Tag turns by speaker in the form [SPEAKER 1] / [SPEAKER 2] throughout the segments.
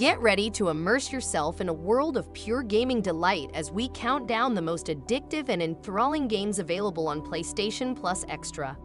[SPEAKER 1] Get ready to immerse yourself in a world of pure gaming delight as we count down the most addictive and enthralling games available on PlayStation Plus Extra.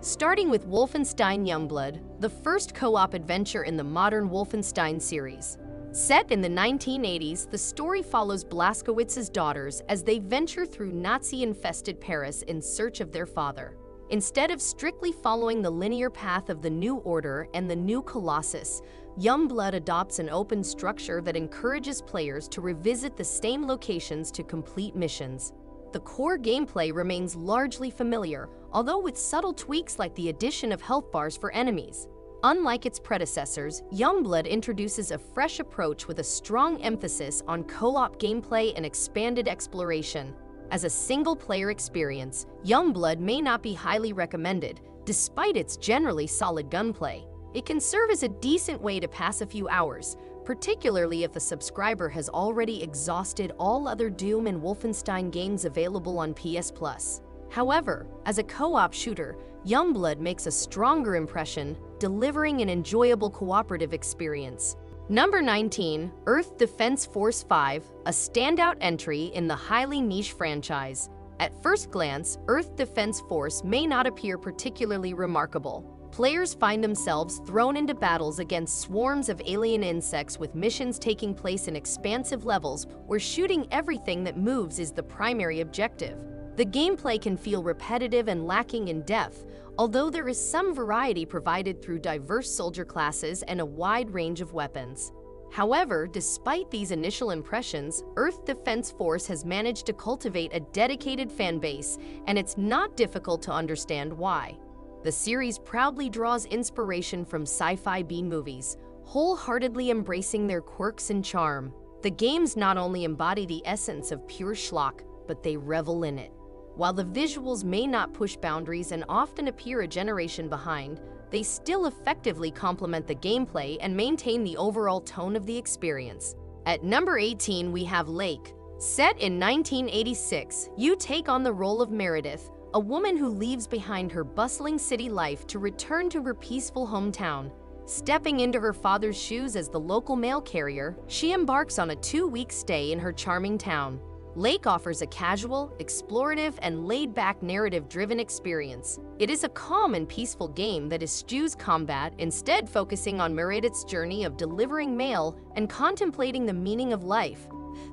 [SPEAKER 1] Starting with Wolfenstein Youngblood, the first co-op adventure in the modern Wolfenstein series. Set in the 1980s, the story follows Blazkowicz's daughters as they venture through Nazi-infested Paris in search of their father. Instead of strictly following the linear path of the New Order and the New Colossus, Youngblood adopts an open structure that encourages players to revisit the same locations to complete missions. The core gameplay remains largely familiar, although with subtle tweaks like the addition of health bars for enemies. Unlike its predecessors, Youngblood introduces a fresh approach with a strong emphasis on co-op gameplay and expanded exploration. As a single-player experience, Youngblood may not be highly recommended, despite its generally solid gunplay. It can serve as a decent way to pass a few hours, particularly if the subscriber has already exhausted all other Doom and Wolfenstein games available on PS Plus. However, as a co-op shooter, Youngblood makes a stronger impression, delivering an enjoyable cooperative experience. Number 19, Earth Defense Force 5, a standout entry in the highly niche franchise. At first glance, Earth Defense Force may not appear particularly remarkable, players find themselves thrown into battles against swarms of alien insects with missions taking place in expansive levels where shooting everything that moves is the primary objective. The gameplay can feel repetitive and lacking in depth, although there is some variety provided through diverse soldier classes and a wide range of weapons. However, despite these initial impressions, Earth Defense Force has managed to cultivate a dedicated fanbase, and it's not difficult to understand why. The series proudly draws inspiration from sci-fi B-movies, wholeheartedly embracing their quirks and charm. The games not only embody the essence of pure schlock, but they revel in it. While the visuals may not push boundaries and often appear a generation behind, they still effectively complement the gameplay and maintain the overall tone of the experience. At number 18, we have Lake. Set in 1986, you take on the role of Meredith, a woman who leaves behind her bustling city life to return to her peaceful hometown. Stepping into her father's shoes as the local mail carrier, she embarks on a two-week stay in her charming town. Lake offers a casual, explorative, and laid-back narrative-driven experience. It is a calm and peaceful game that eschews combat, instead focusing on Meredith's journey of delivering mail and contemplating the meaning of life.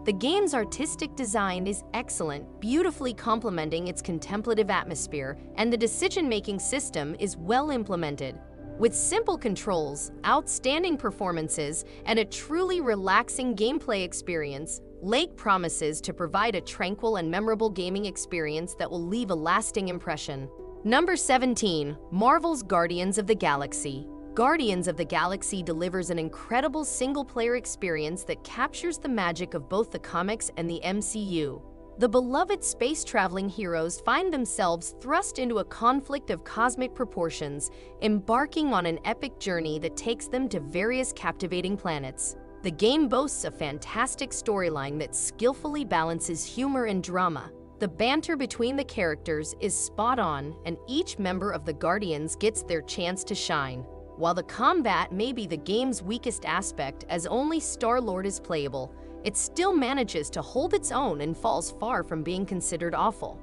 [SPEAKER 1] The game's artistic design is excellent, beautifully complementing its contemplative atmosphere, and the decision-making system is well implemented. With simple controls, outstanding performances, and a truly relaxing gameplay experience, Lake promises to provide a tranquil and memorable gaming experience that will leave a lasting impression. Number 17, Marvel's Guardians of the Galaxy. Guardians of the Galaxy delivers an incredible single-player experience that captures the magic of both the comics and the MCU. The beloved space-traveling heroes find themselves thrust into a conflict of cosmic proportions, embarking on an epic journey that takes them to various captivating planets. The game boasts a fantastic storyline that skillfully balances humor and drama. The banter between the characters is spot on, and each member of the Guardians gets their chance to shine. While the combat may be the game's weakest aspect as only Star-Lord is playable, it still manages to hold its own and falls far from being considered awful.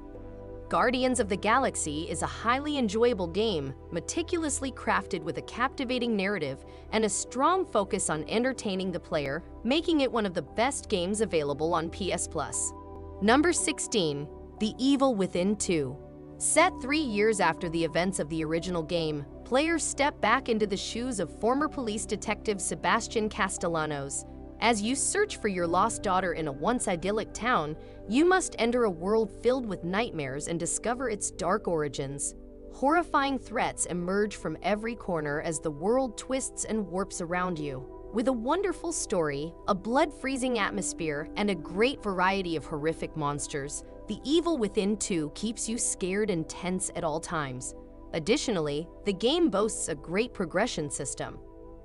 [SPEAKER 1] Guardians of the Galaxy is a highly enjoyable game, meticulously crafted with a captivating narrative and a strong focus on entertaining the player, making it one of the best games available on PS Plus. Number 16, The Evil Within 2. Set three years after the events of the original game, players step back into the shoes of former police detective Sebastian Castellanos. As you search for your lost daughter in a once idyllic town, you must enter a world filled with nightmares and discover its dark origins. Horrifying threats emerge from every corner as the world twists and warps around you. With a wonderful story, a blood-freezing atmosphere, and a great variety of horrific monsters, The Evil Within 2 keeps you scared and tense at all times. Additionally, the game boasts a great progression system.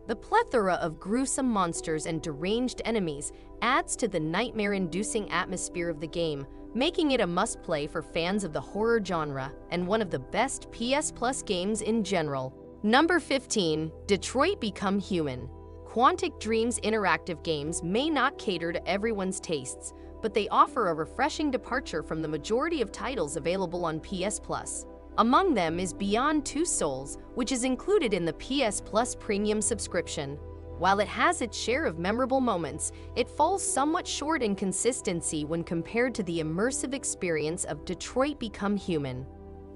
[SPEAKER 1] The plethora of gruesome monsters and deranged enemies adds to the nightmare-inducing atmosphere of the game, making it a must-play for fans of the horror genre and one of the best PS Plus games in general. Number 15, Detroit Become Human. Quantic Dream's interactive games may not cater to everyone's tastes, but they offer a refreshing departure from the majority of titles available on PS Plus. Among them is Beyond Two Souls, which is included in the PS Plus Premium subscription. While it has its share of memorable moments, it falls somewhat short in consistency when compared to the immersive experience of Detroit Become Human.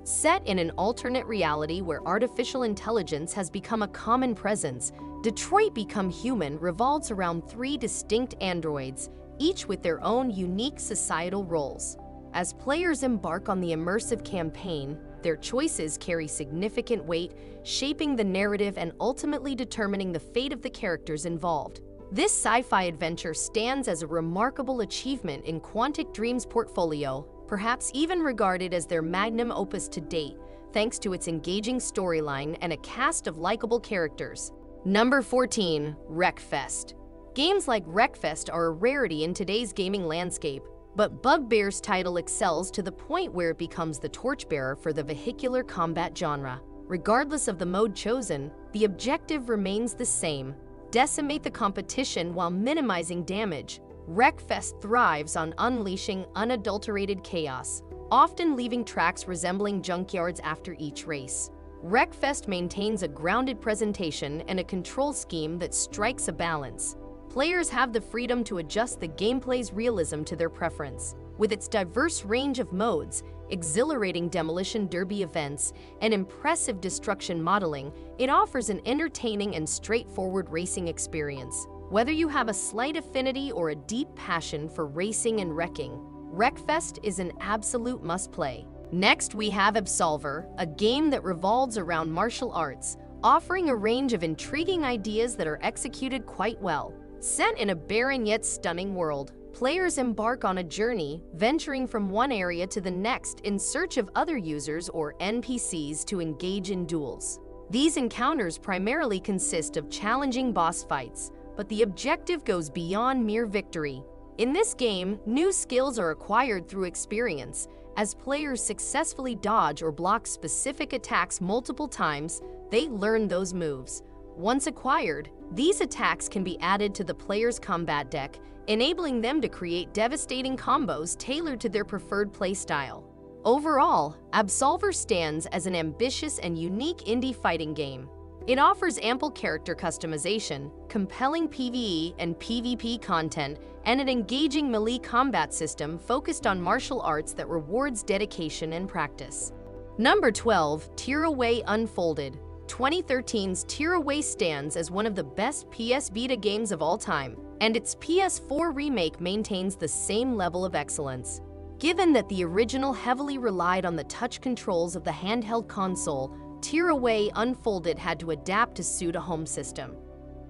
[SPEAKER 1] Set in an alternate reality where artificial intelligence has become a common presence, Detroit Become Human revolves around three distinct androids, each with their own unique societal roles. As players embark on the immersive campaign, their choices carry significant weight, shaping the narrative and ultimately determining the fate of the characters involved. This sci-fi adventure stands as a remarkable achievement in Quantic Dream's portfolio, perhaps even regarded as their magnum opus to date, thanks to its engaging storyline and a cast of likable characters. Number 14, Wreckfest. Games like Wreckfest are a rarity in today's gaming landscape, but Bugbear's title excels to the point where it becomes the torchbearer for the vehicular combat genre. Regardless of the mode chosen, the objective remains the same decimate the competition while minimizing damage. Wreckfest thrives on unleashing unadulterated chaos, often leaving tracks resembling junkyards after each race. Wreckfest maintains a grounded presentation and a control scheme that strikes a balance. Players have the freedom to adjust the gameplay's realism to their preference. With its diverse range of modes, exhilarating demolition derby events, and impressive destruction modeling, it offers an entertaining and straightforward racing experience. Whether you have a slight affinity or a deep passion for racing and wrecking, Wreckfest is an absolute must-play. Next, we have Absolver, a game that revolves around martial arts, offering a range of intriguing ideas that are executed quite well. Set in a barren yet stunning world, players embark on a journey, venturing from one area to the next in search of other users or NPCs to engage in duels. These encounters primarily consist of challenging boss fights, but the objective goes beyond mere victory. In this game, new skills are acquired through experience. As players successfully dodge or block specific attacks multiple times, they learn those moves. Once acquired, these attacks can be added to the player's combat deck, enabling them to create devastating combos tailored to their preferred playstyle. Overall, Absolver stands as an ambitious and unique indie fighting game. It offers ample character customization, compelling PvE and PvP content, and an engaging melee combat system focused on martial arts that rewards dedication and practice. Number 12, Tearaway Unfolded. 2013's Tearaway stands as one of the best PS Vita games of all time, and its PS4 remake maintains the same level of excellence. Given that the original heavily relied on the touch controls of the handheld console, Tearaway Unfolded had to adapt to suit a home system.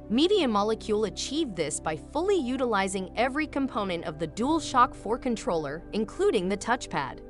[SPEAKER 1] Media Molecule achieved this by fully utilizing every component of the DualShock 4 controller, including the touchpad.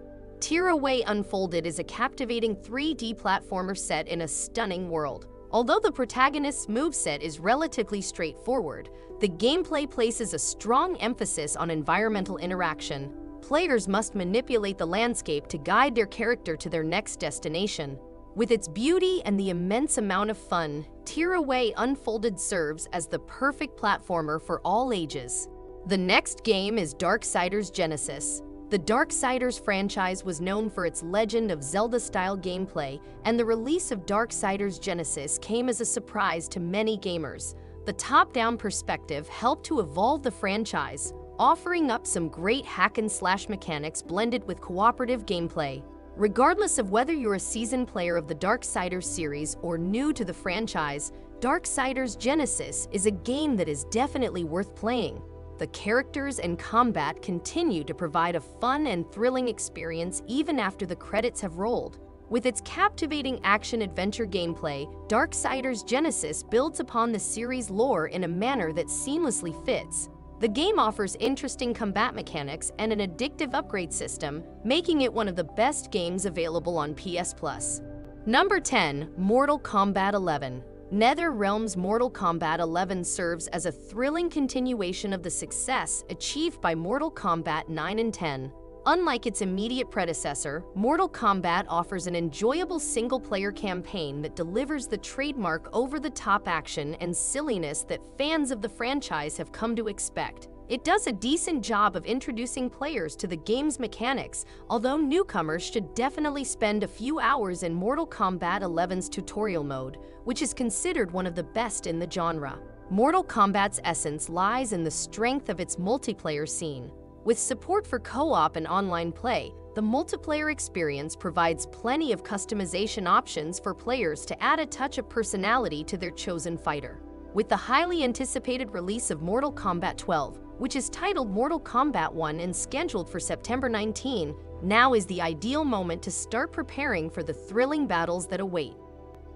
[SPEAKER 1] Tearaway Unfolded is a captivating 3D platformer set in a stunning world. Although the protagonist's moveset is relatively straightforward, the gameplay places a strong emphasis on environmental interaction. Players must manipulate the landscape to guide their character to their next destination. With its beauty and the immense amount of fun, Tearaway Unfolded serves as the perfect platformer for all ages. The next game is Darksiders Genesis. The Darksiders franchise was known for its Legend of Zelda-style gameplay, and the release of Darksiders Genesis came as a surprise to many gamers. The top-down perspective helped to evolve the franchise, offering up some great hack-and-slash mechanics blended with cooperative gameplay. Regardless of whether you're a seasoned player of the Darksiders series or new to the franchise, Darksiders Genesis is a game that is definitely worth playing. The characters and combat continue to provide a fun and thrilling experience even after the credits have rolled. With its captivating action-adventure gameplay, Darksiders Genesis builds upon the series' lore in a manner that seamlessly fits. The game offers interesting combat mechanics and an addictive upgrade system, making it one of the best games available on PS Plus. Number 10, Mortal Kombat 11. NetherRealm's Mortal Kombat 11 serves as a thrilling continuation of the success achieved by Mortal Kombat 9 and 10. Unlike its immediate predecessor, Mortal Kombat offers an enjoyable single-player campaign that delivers the trademark over-the-top action and silliness that fans of the franchise have come to expect. It does a decent job of introducing players to the game's mechanics, although newcomers should definitely spend a few hours in Mortal Kombat 11's tutorial mode, which is considered one of the best in the genre. Mortal Kombat's essence lies in the strength of its multiplayer scene, with support for co-op and online play, the multiplayer experience provides plenty of customization options for players to add a touch of personality to their chosen fighter. With the highly anticipated release of Mortal Kombat 12, which is titled Mortal Kombat 1 and scheduled for September 19, now is the ideal moment to start preparing for the thrilling battles that await.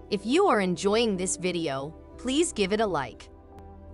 [SPEAKER 1] If you are enjoying this video, please give it a like.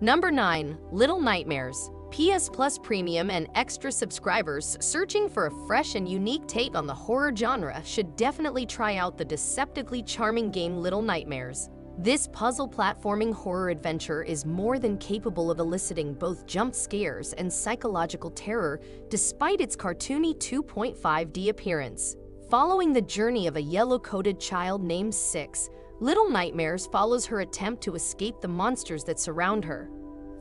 [SPEAKER 1] Number 9. Little Nightmares PS Plus Premium and extra subscribers searching for a fresh and unique take on the horror genre should definitely try out the deceptively charming game Little Nightmares. This puzzle platforming horror adventure is more than capable of eliciting both jump scares and psychological terror despite its cartoony 2.5D appearance. Following the journey of a yellow-coated child named Six, Little Nightmares follows her attempt to escape the monsters that surround her.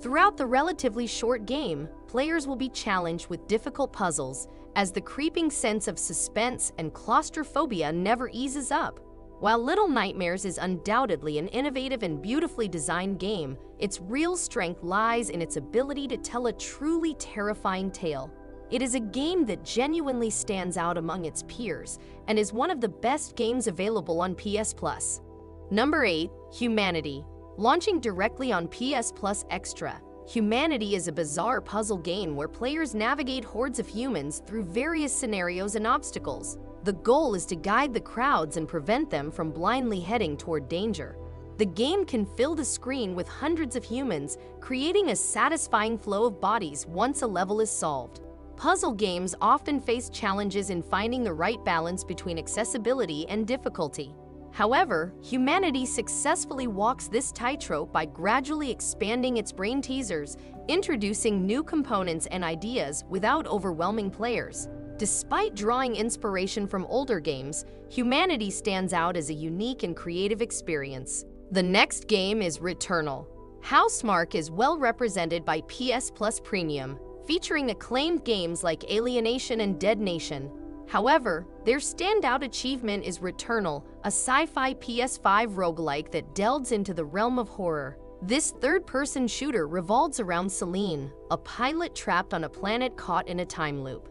[SPEAKER 1] Throughout the relatively short game, players will be challenged with difficult puzzles as the creeping sense of suspense and claustrophobia never eases up. While Little Nightmares is undoubtedly an innovative and beautifully designed game, its real strength lies in its ability to tell a truly terrifying tale. It is a game that genuinely stands out among its peers and is one of the best games available on PS Plus. Number 8. Humanity Launching directly on PS Plus Extra, Humanity is a bizarre puzzle game where players navigate hordes of humans through various scenarios and obstacles. The goal is to guide the crowds and prevent them from blindly heading toward danger. The game can fill the screen with hundreds of humans, creating a satisfying flow of bodies once a level is solved. Puzzle games often face challenges in finding the right balance between accessibility and difficulty. However, humanity successfully walks this tightrope by gradually expanding its brain teasers, introducing new components and ideas without overwhelming players. Despite drawing inspiration from older games, Humanity stands out as a unique and creative experience. The next game is Returnal. Housemarque is well represented by PS Plus Premium, featuring acclaimed games like Alienation and Dead Nation, However, their standout achievement is Returnal, a sci-fi PS5 roguelike that delves into the realm of horror. This third-person shooter revolves around Selene, a pilot trapped on a planet caught in a time loop.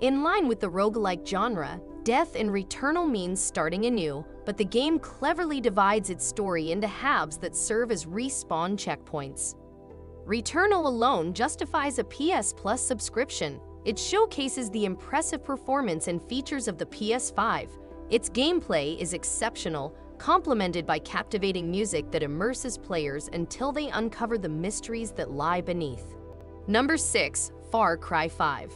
[SPEAKER 1] In line with the roguelike genre, death in Returnal means starting anew, but the game cleverly divides its story into halves that serve as respawn checkpoints. Returnal alone justifies a PS Plus subscription, it showcases the impressive performance and features of the PS5. Its gameplay is exceptional, complemented by captivating music that immerses players until they uncover the mysteries that lie beneath. Number 6. Far Cry 5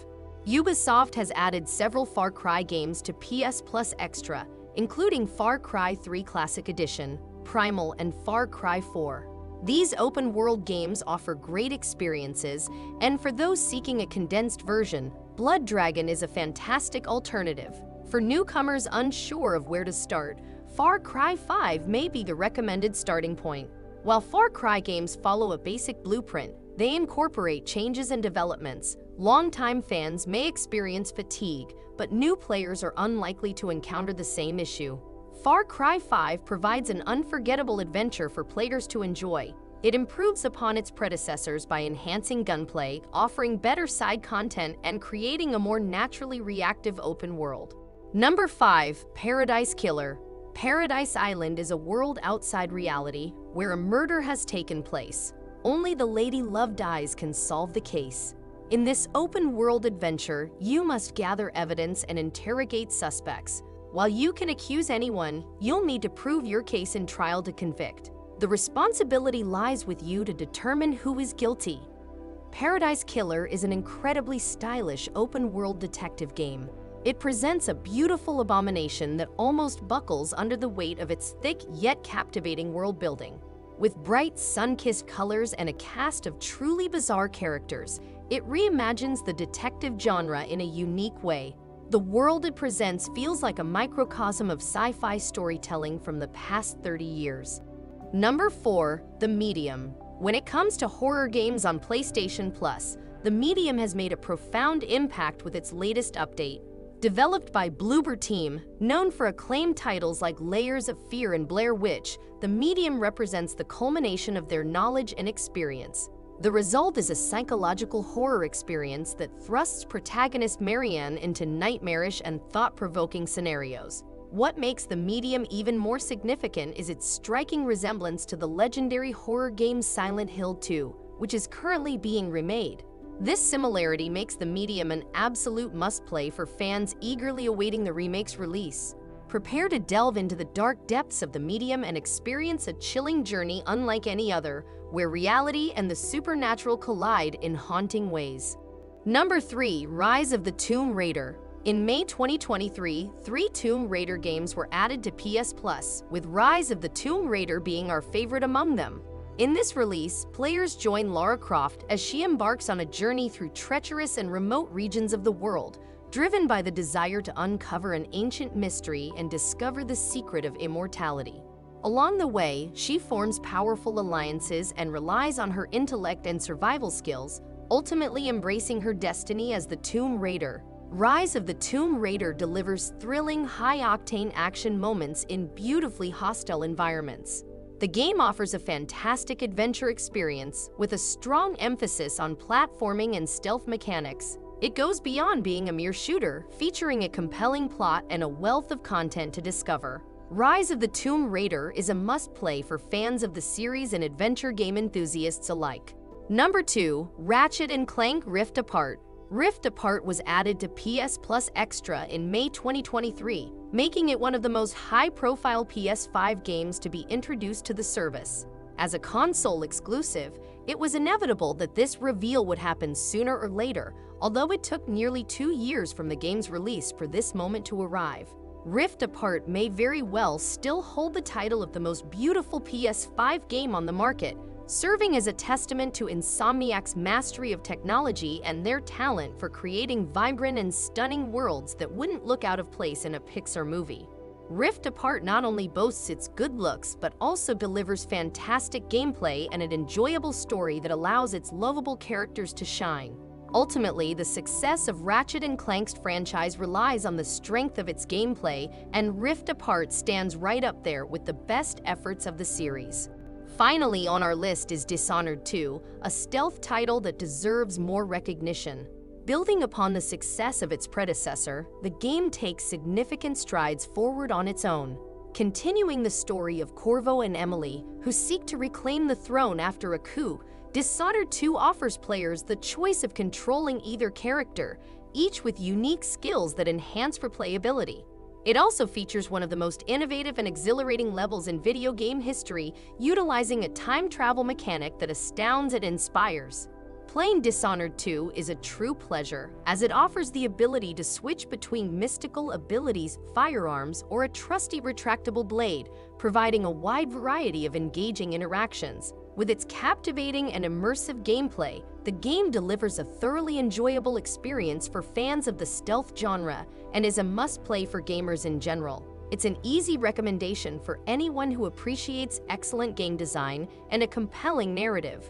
[SPEAKER 1] Ubisoft has added several Far Cry games to PS Plus Extra, including Far Cry 3 Classic Edition, Primal, and Far Cry 4. These open-world games offer great experiences, and for those seeking a condensed version, Blood Dragon is a fantastic alternative. For newcomers unsure of where to start, Far Cry 5 may be the recommended starting point. While Far Cry games follow a basic blueprint, they incorporate changes and developments. Longtime fans may experience fatigue, but new players are unlikely to encounter the same issue. Far Cry 5 provides an unforgettable adventure for players to enjoy. It improves upon its predecessors by enhancing gunplay, offering better side content, and creating a more naturally reactive open world. Number 5. Paradise Killer Paradise Island is a world outside reality where a murder has taken place. Only the lady Love dies can solve the case. In this open-world adventure, you must gather evidence and interrogate suspects, while you can accuse anyone, you'll need to prove your case in trial to convict. The responsibility lies with you to determine who is guilty. Paradise Killer is an incredibly stylish open-world detective game. It presents a beautiful abomination that almost buckles under the weight of its thick yet captivating world building. With bright, sun-kissed colors and a cast of truly bizarre characters, it reimagines the detective genre in a unique way. The world it presents feels like a microcosm of sci-fi storytelling from the past 30 years. Number 4. The Medium. When it comes to horror games on PlayStation Plus, The Medium has made a profound impact with its latest update. Developed by Bloober Team, known for acclaimed titles like Layers of Fear and Blair Witch, The Medium represents the culmination of their knowledge and experience. The result is a psychological horror experience that thrusts protagonist Marianne into nightmarish and thought-provoking scenarios. What makes the medium even more significant is its striking resemblance to the legendary horror game Silent Hill 2, which is currently being remade. This similarity makes the medium an absolute must-play for fans eagerly awaiting the remake's release. Prepare to delve into the dark depths of the medium and experience a chilling journey unlike any other, where reality and the supernatural collide in haunting ways. Number 3. Rise of the Tomb Raider in May 2023, three Tomb Raider games were added to PS Plus, with Rise of the Tomb Raider being our favorite among them. In this release, players join Lara Croft as she embarks on a journey through treacherous and remote regions of the world, driven by the desire to uncover an ancient mystery and discover the secret of immortality. Along the way, she forms powerful alliances and relies on her intellect and survival skills, ultimately embracing her destiny as the Tomb Raider. Rise of the Tomb Raider delivers thrilling, high-octane action moments in beautifully hostile environments. The game offers a fantastic adventure experience with a strong emphasis on platforming and stealth mechanics. It goes beyond being a mere shooter, featuring a compelling plot and a wealth of content to discover. Rise of the Tomb Raider is a must-play for fans of the series and adventure game enthusiasts alike. Number 2. Ratchet & Clank Rift Apart Rift Apart was added to PS Plus Extra in May 2023, making it one of the most high-profile PS5 games to be introduced to the service. As a console exclusive, it was inevitable that this reveal would happen sooner or later, although it took nearly two years from the game's release for this moment to arrive. Rift Apart may very well still hold the title of the most beautiful PS5 game on the market, serving as a testament to Insomniac's mastery of technology and their talent for creating vibrant and stunning worlds that wouldn't look out of place in a Pixar movie. Rift Apart not only boasts its good looks, but also delivers fantastic gameplay and an enjoyable story that allows its lovable characters to shine. Ultimately, the success of Ratchet & Clank's franchise relies on the strength of its gameplay, and Rift Apart stands right up there with the best efforts of the series. Finally on our list is Dishonored 2, a stealth title that deserves more recognition. Building upon the success of its predecessor, the game takes significant strides forward on its own, continuing the story of Corvo and Emily, who seek to reclaim the throne after a coup. Dishonored 2 offers players the choice of controlling either character, each with unique skills that enhance replayability. It also features one of the most innovative and exhilarating levels in video game history, utilizing a time travel mechanic that astounds and inspires. Playing Dishonored 2 is a true pleasure, as it offers the ability to switch between mystical abilities, firearms, or a trusty retractable blade, providing a wide variety of engaging interactions. With its captivating and immersive gameplay, the game delivers a thoroughly enjoyable experience for fans of the stealth genre and is a must-play for gamers in general. It's an easy recommendation for anyone who appreciates excellent game design and a compelling narrative.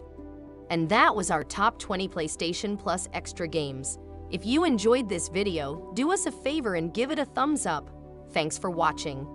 [SPEAKER 1] And that was our top 20 PlayStation Plus extra games. If you enjoyed this video, do us a favor and give it a thumbs up. Thanks for watching.